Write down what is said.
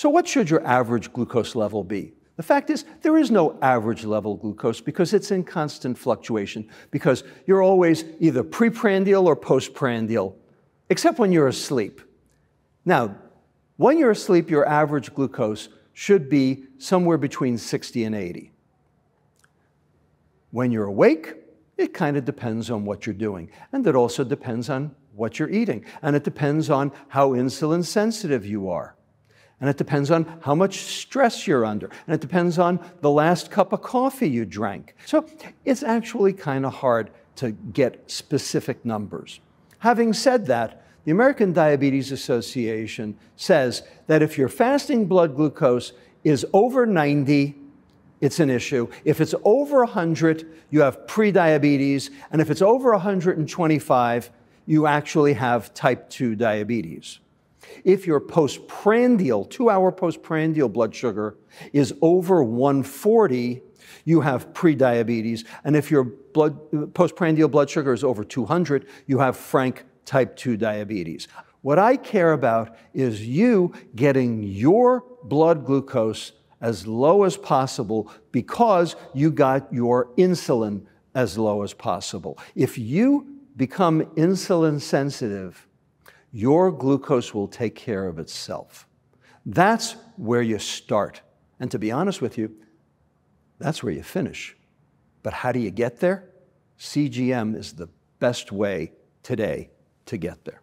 So, what should your average glucose level be? The fact is, there is no average level glucose because it's in constant fluctuation, because you're always either preprandial or postprandial, except when you're asleep. Now, when you're asleep, your average glucose should be somewhere between 60 and 80. When you're awake, it kind of depends on what you're doing. And it also depends on what you're eating. And it depends on how insulin sensitive you are. And it depends on how much stress you're under. And it depends on the last cup of coffee you drank. So it's actually kind of hard to get specific numbers. Having said that, the American Diabetes Association says that if your fasting blood glucose is over 90, it's an issue. If it's over 100, you have prediabetes. And if it's over 125, you actually have type 2 diabetes. If your postprandial, two hour postprandial blood sugar is over 140, you have prediabetes. And if your blood, postprandial blood sugar is over 200, you have frank type 2 diabetes. What I care about is you getting your blood glucose as low as possible because you got your insulin as low as possible. If you become insulin sensitive, your glucose will take care of itself. That's where you start. And to be honest with you, that's where you finish. But how do you get there? CGM is the best way today to get there.